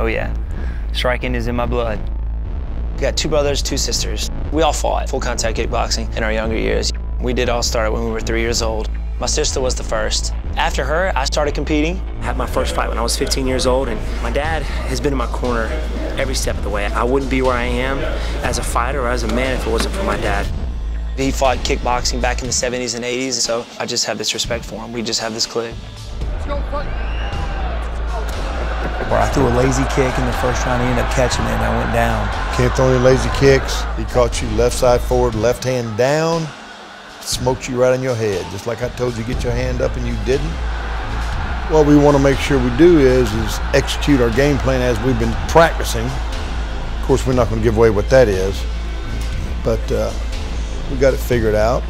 Oh yeah, striking is in my blood. We got two brothers, two sisters. We all fought full contact kickboxing in our younger years. We did all start when we were three years old. My sister was the first. After her, I started competing. I had my first fight when I was 15 years old, and my dad has been in my corner every step of the way. I wouldn't be where I am as a fighter or as a man if it wasn't for my dad. He fought kickboxing back in the 70s and 80s, so I just have this respect for him. We just have this clique. Where I threw a lazy kick in the first round, he ended up catching it, and I went down. Can't throw any lazy kicks. He caught you left side forward, left hand down, smoked you right on your head. Just like I told you, get your hand up and you didn't. What we want to make sure we do is, is execute our game plan as we've been practicing. Of course, we're not going to give away what that is, but uh, we got it figured out.